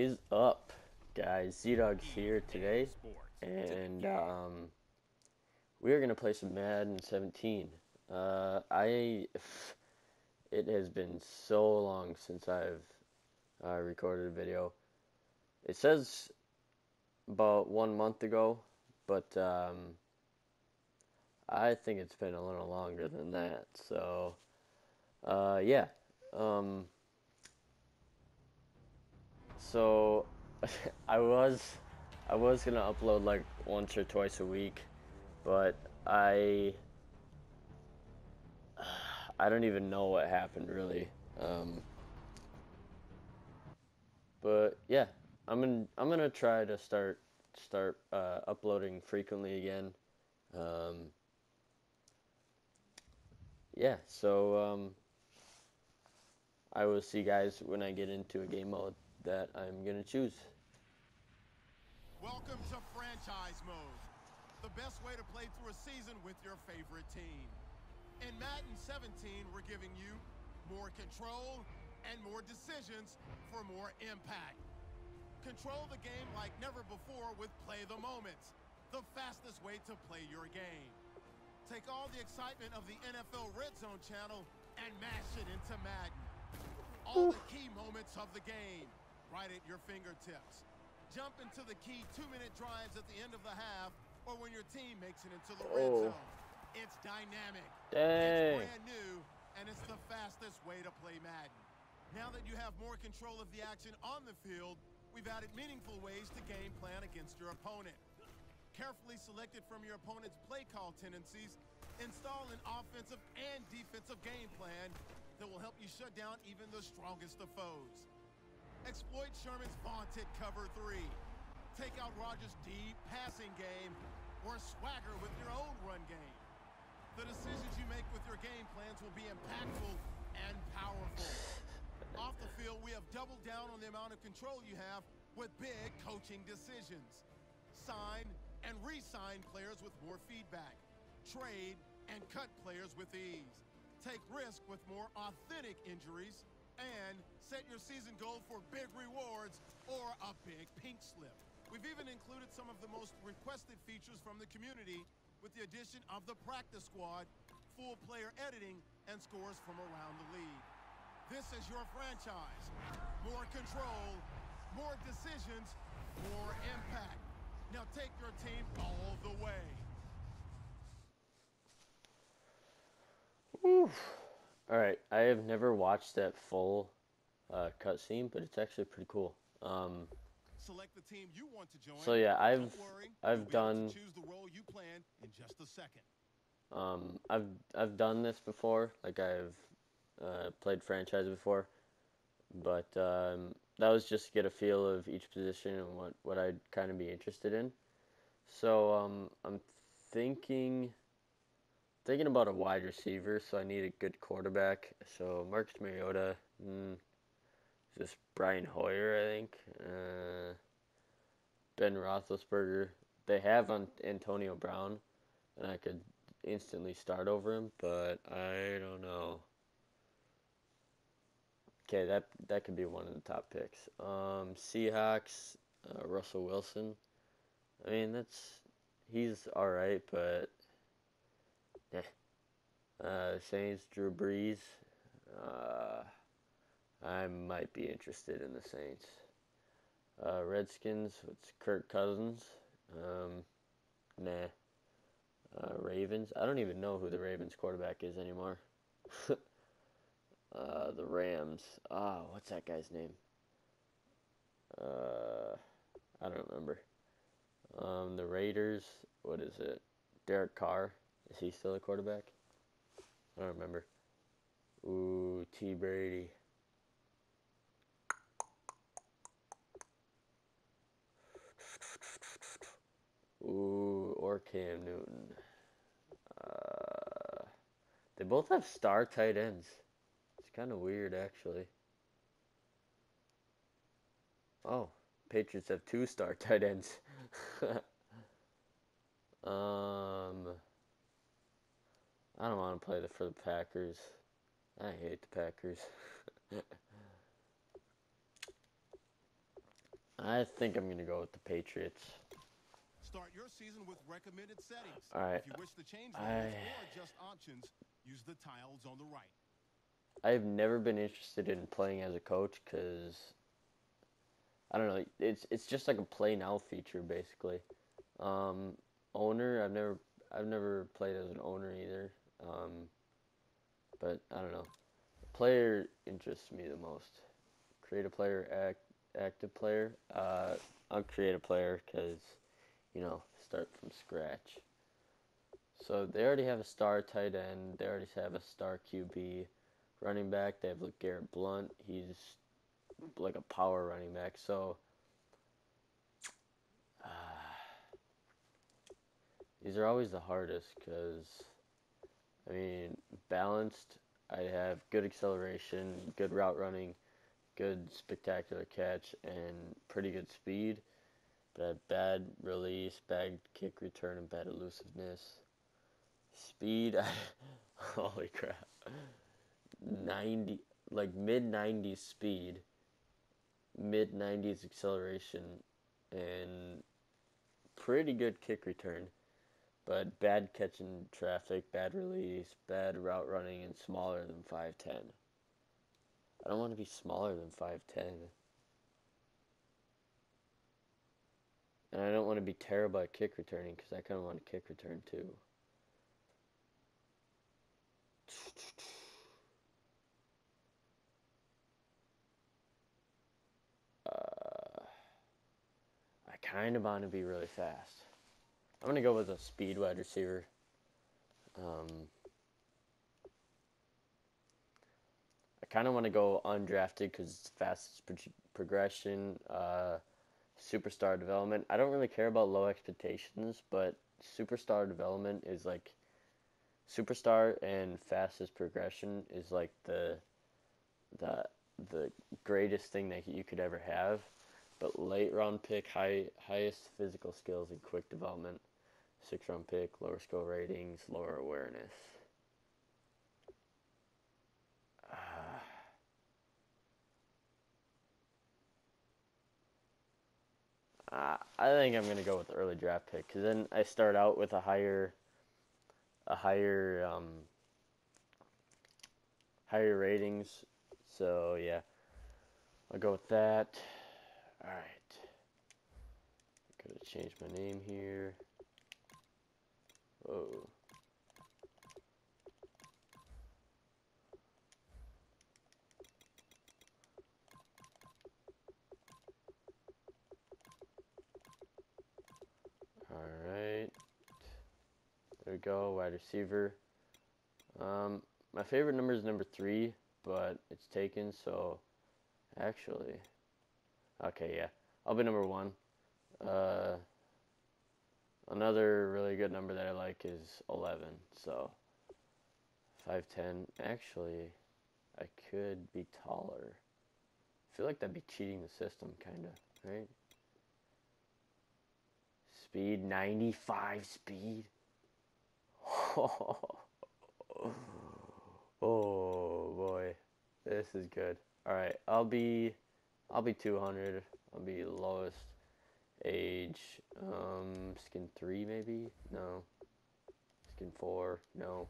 is up, guys? Z-Dog's here today, and um, we are gonna play some Madden 17. Uh, I, it has been so long since I've uh, recorded a video. It says about one month ago, but um, I think it's been a little longer than that. So, uh, yeah. Um, so I was I was gonna upload like once or twice a week, but I I don't even know what happened really. Um, but yeah, I'm gonna I'm gonna try to start start uh, uploading frequently again. Um, yeah, so um, I will see you guys when I get into a game mode that I'm going to choose. Welcome to Franchise Mode, the best way to play through a season with your favorite team. In Madden 17, we're giving you more control and more decisions for more impact. Control the game like never before with Play the Moments, the fastest way to play your game. Take all the excitement of the NFL Red Zone channel and mash it into Madden. All the key moments of the game right at your fingertips. Jump into the key two-minute drives at the end of the half or when your team makes it into the red Oh. zone. It's dynamic. Dang. It's brand new, and it's the fastest way to play Madden. Now that you have more control of the action on the field, we've added meaningful ways to game plan against your opponent. Carefully selected from your opponent's play call tendencies, install an offensive and defensive game plan that will help you shut down even the strongest of foes. Exploit Sherman's vaunted cover three. Take out Rogers' deep passing game or swagger with your own run game. The decisions you make with your game plans will be impactful and powerful. Off the field, we have doubled down on the amount of control you have with big coaching decisions. Sign and re-sign players with more feedback. Trade and cut players with ease. Take risk with more authentic injuries and set your season goal for big rewards or a big pink slip. We've even included some of the most requested features from the community with the addition of the practice squad, full player editing, and scores from around the league. This is your franchise. More control, more decisions, more impact. Now take your team all the way. All right, I have never watched that full uh, cutscene, but it's actually pretty cool. Um, Select the team you want to join. So, yeah, I've- worry, I've you'll be able to done- choose the role you plan in just a second. um, I've I've done this before, like I've uh, played franchise before, but um, that was just to get a feel of each position and what what I'd kind of be interested in. So um, I'm thinking thinking about a wide receiver, so I need a good quarterback. So Marcus Mariota, mm, just Brian Hoyer, I think. Uh, Ben Roethlisberger. They have on Antonio Brown, and I could instantly start over him, but I don't know. Okay, that that could be one of the top picks. Um, Seahawks, uh, Russell Wilson. I mean, that's he's all right, but. Uh, Saints, Drew Brees. Uh, I might be interested in the Saints. Uh, Redskins, it's Kirk Cousins. Um, nah. Uh, Ravens. I don't even know who the Ravens quarterback is anymore. uh, the Rams. Ah, what's that guy's name? Uh, I don't remember. Um, the Raiders. What is it? Derek Carr. Is he still a quarterback? I don't remember. Ooh, T. Brady. Ooh, or Cam Newton. Uh, they both have star tight ends. It's kind of weird, actually. Oh, Patriots have two star tight ends. um, I don't want to play the, for the Packers. I hate the Packers. I think I'm gonna go with the Patriots. Start your season with recommended settings. All right. If you wish to change I- adjust options, use the tiles on the right. I've never been interested in playing as a coach because I don't know. It's it's just like a play now feature basically. Um, owner, I've never I've never played as an owner either. Um, but I don't know. Player interests me the most. Create a player, act active player. Uh, I'll create a player because you know start from scratch. So they already have a star tight end. They already have a star QB running back. They have like Garrett Blount. He's like a power running back. So uh, these are always the hardest because I mean balanced. I have good acceleration, good route running, good spectacular catch, and pretty good speed. But I have bad release, bad kick return, and bad elusiveness. Speed, holy crap. 90 like mid 90s speed mid 90s acceleration and pretty good kick return but bad catching traffic bad release bad route running and smaller than 510 i don't want to be smaller than 510 and i don't want to be terrible at kick returning because i kind of want to kick return too. Uh, I kind of want to be really fast. I'm going to go with a speed wide receiver. Um, I kind of want to go undrafted because it's fastest pro- progression, uh, superstar development. I don't really care about low expectations, but superstar development is like superstar and fastest progression is like the the the greatest thing that you could ever have. But late round pick, high highest physical skills and quick development. Six round pick, lower skill ratings, lower awareness. Uh, I think I'm gonna go with the early draft pick because then I start out with a higher, a higher, um, higher ratings. So yeah, I'll go with that. All right. Gotta change my name here. Oh. All right. There we go, wide receiver. Um, my favorite number is number three, but it's taken, so actually, okay, yeah, I'll be number one. Uh, another really good number that I like is 11, so 5'10. Actually, I could be taller. I feel like that'd be cheating the system, kind of, right? Speed, 95 speed. Oh boy, this is good. All right, I'll be, I'll be 200. I'll be lowest age. Um, skin three maybe? No. Skin four? No.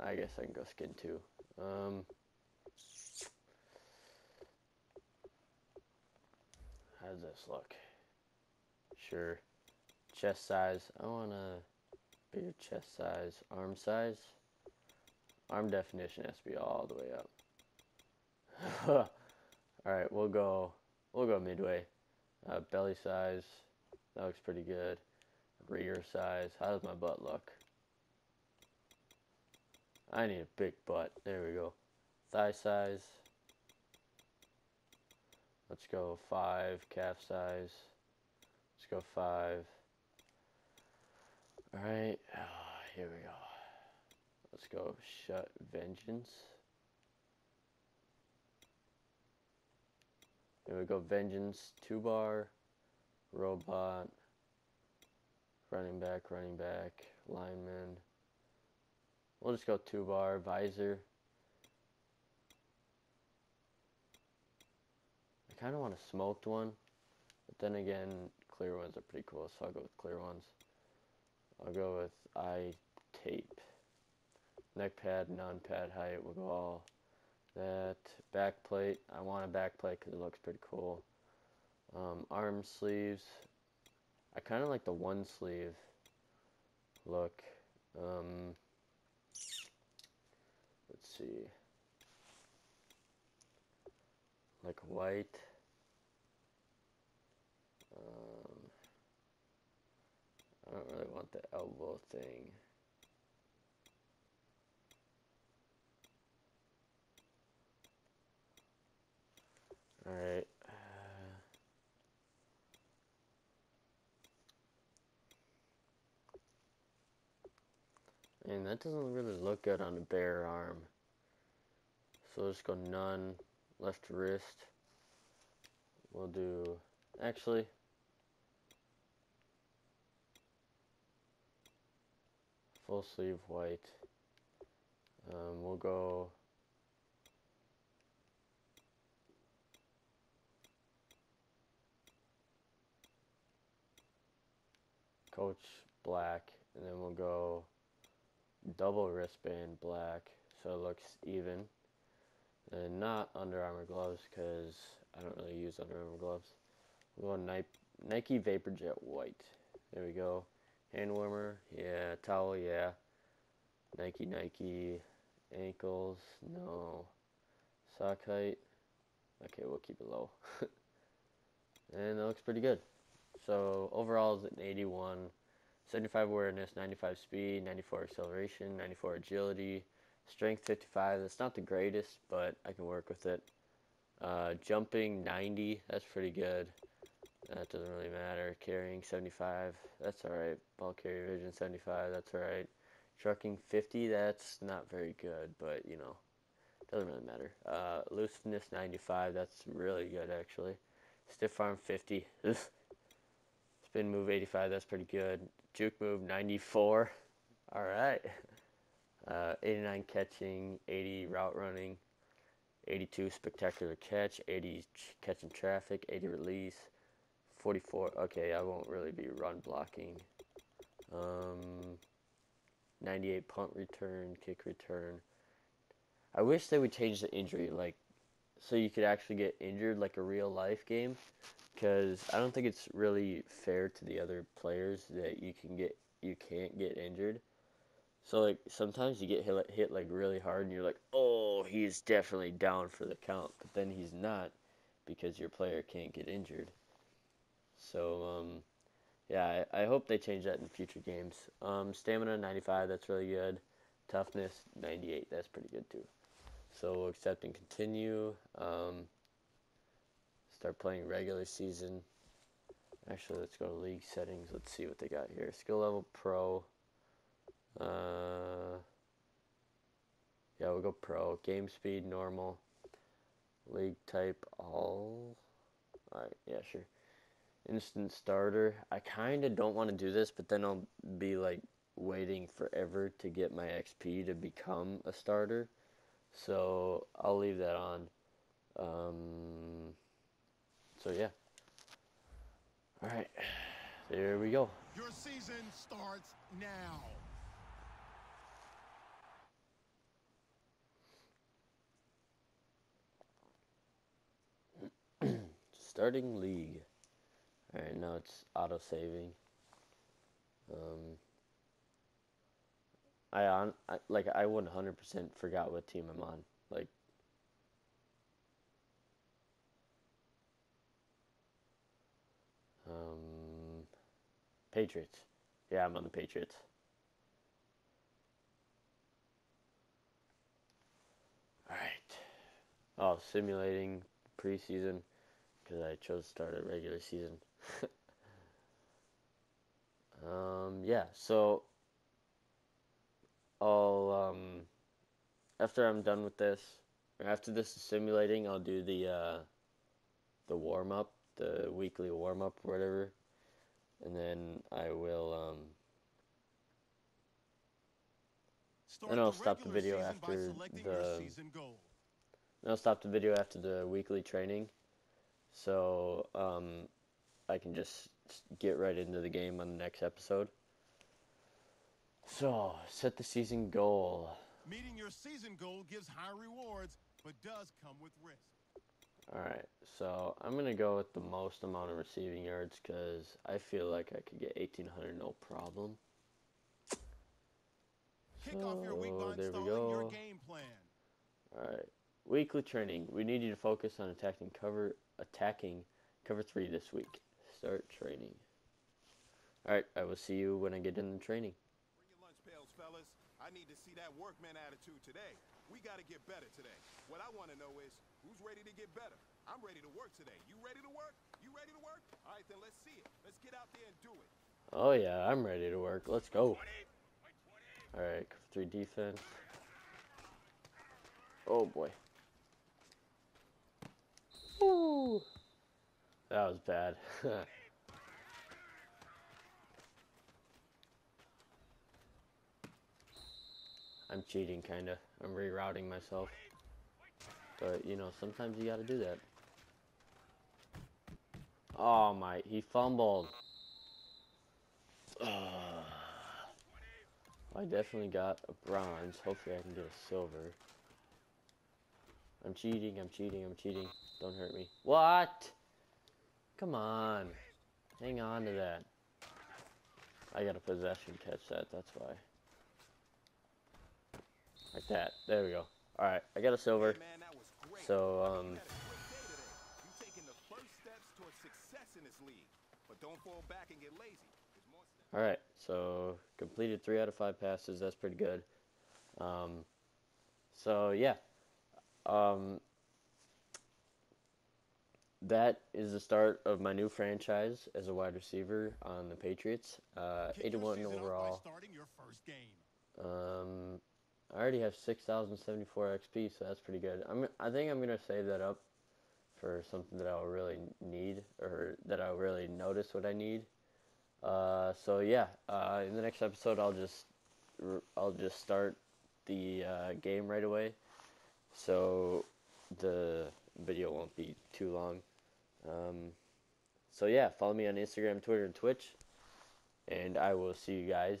I guess I can go skin two. Um. How does this look? Sure. Chest size. I want a bigger chest size. Arm size. Arm definition has to be all the way up. Alright, we'll go we'll go midway. Uh, belly size. That looks pretty good. Rear size. How does my butt look? I need a big butt. There we go. Thigh size. Let's go five. Calf size. Let's go five. Alright, here we go. Let's go Schutt vengeance. Here we go, vengeance, two bar, robot, running back, running back, lineman. We'll just go two bar, visor. I kind of want a smoked one, but then again, clear ones are pretty cool, so I'll go with clear ones. I'll go with eye tape. Neck pad, non-pad height, we'll go all that. Back plate, I want a back plate because it looks pretty cool. Um, arm sleeves, I kind of like the one sleeve look. Um, let's see. Like white. Um, I don't really want the elbow thing. Alright. And that doesn't really look good on a bare arm. So let's go none, left wrist. We'll do, actually, full sleeve white. Um, we'll go coach black and then we'll go double wristband black so it looks even and not Under Armour gloves because I don't really use Under Armour gloves. We'll go Nike, Nike Vaporjet white. There we go. Hand warmer, yeah. Towel, yeah. Nike, Nike. Ankles, no. Sock height, okay, we'll keep it low. and that looks pretty good. So overall is an 81. 75 awareness, 95 speed, 94 acceleration, 94 agility, strength 55. That's not the greatest, but I can work with it. Uh, jumping 90, that's pretty good. That doesn't really matter. Carrying 75, that's alright. Ball carrier vision 75, that's alright. Trucking 50, that's not very good, but you know, doesn't really matter. Uh, looseness 95, that's really good actually. Stiff arm 50. Spin move 85, that's pretty good. Juke move 94. All right. Uh, 89 catching, 80 route running, 82 spectacular catch, 80 catching traffic, 80 release, 44. Okay, I won't really be run blocking. Um, 98 punt return, kick return. I wish they would change the injury, like, so you could actually get injured like a real life game because I don't think it's really fair to the other players that you can get you can't get injured. So like sometimes you get hit, hit like really hard and you're like, "Oh, he's definitely down for the count." But then he's not because your player can't get injured. So um yeah, I, I hope they change that in future games. Um, stamina 95, that's really good. Toughness 98, that's pretty good too. So we'll accept and continue. Um, start playing regular season. Actually, let's go to league settings. Let's see what they got here. Skill level pro. Uh, yeah, we'll go pro. Game speed normal. League type all. Alright, yeah, sure. Instant starter. I kind of don't want to do this, but then I'll be like waiting forever to get my XP to become a starter. So I'll leave that on. Um, so yeah. All right, there we go. Your season starts now. Starting league. All right, now it's auto saving. Um, I on I, like I 100% forgot what team I'm on. Like Um, Patriots. Yeah, I'm on the Patriots. All right. Oh, simulating preseason because I chose to start a regular season. um, yeah, so I'll um, after I'm done with this, after this is simulating, I'll do the uh, the warm up the weekly warm up or whatever, and then I will um, and I'll stop the video after the. I'll stop the video after the weekly training, so um, I can just get right into the game on the next episode. So, set the season goal. Meeting your season goal gives high rewards, but does come with risk. Alright, so I'm going to go with the most amount of receiving yards because I feel like I could get 1,800 no problem. Kick off your week by there we installing your go. game plan. Alright, weekly training. We need you to focus on attacking cover, attacking cover three this week. Start training. Alright, I will see you when I get in the training. I need to see that workman attitude today. We got to get better today. What I want to know is who's ready to get better. I'm ready to work today. You ready to work? You ready to work? All right, then let's see it. Let's get out there and do it. Oh yeah, I'm ready to work. Let's go. Alright, three defense. Oh boy. Ooh. That was bad. I'm cheating kinda. I'm rerouting myself. But you know, sometimes you gotta do that. Oh my, he fumbled. I definitely got a bronze. Hopefully I can get a silver. I'm cheating, I'm cheating, I'm cheating. Don't hurt me. What? Come on. Hang on to that. I got a possession catch that, that's why. Like that. There we go. Alright, I got a silver. Hey, man, that was great. So, um, had a great day today. You taking the first steps towards success in this league. But don't fall back and get lazy. There's more steps. Alright, so completed three out of five passes. That's pretty good. Um, so, yeah. Um, that is the start of my new franchise as a wide receiver on the Patriots. Uh, Kick your 81 season off by overall. starting your first game. Um, I already have 6,074 XP, so that's pretty good. I'm, I think I'm gonna save that up for something that I'll really need, or that I'll really notice what I need. Uh, so yeah, uh, in the next episode, I'll just, I'll just start the uh, game right away, so the video won't be too long. Um, so yeah, follow me on Instagram, Twitter, and Twitch, and I will see you guys